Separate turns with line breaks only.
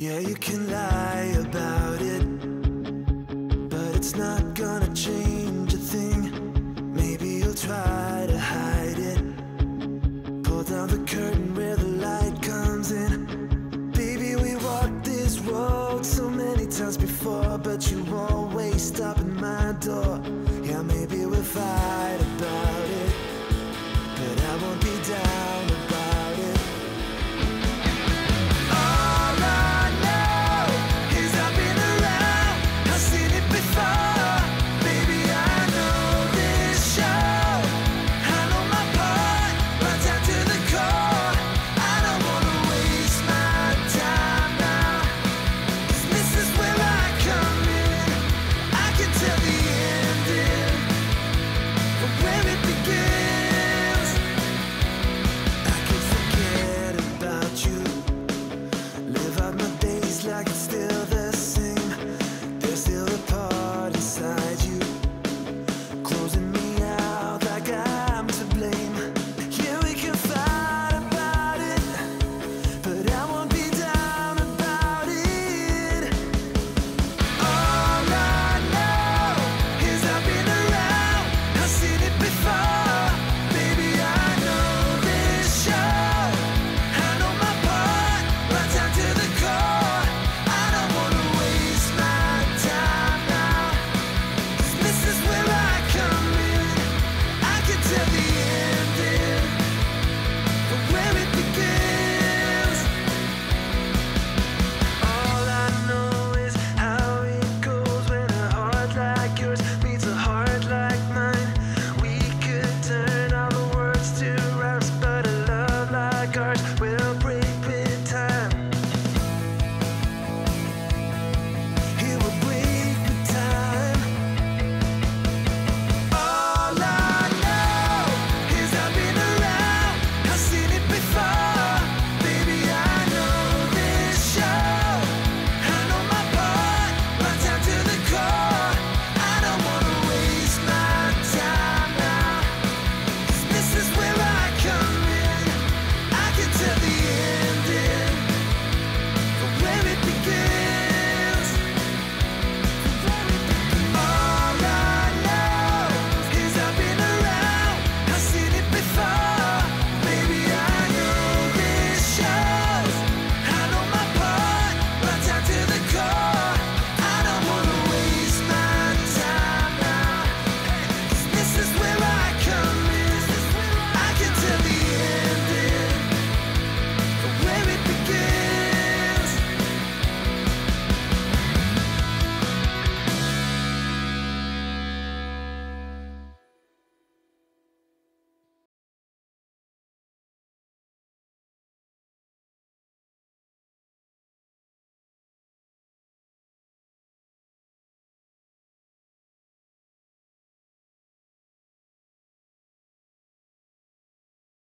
Yeah, you can lie about it, but it's not gonna change a thing. Maybe you'll try to hide it. Pull down the curtain where the light comes in. Baby, we walked this road so many times before, but you always stop at my door.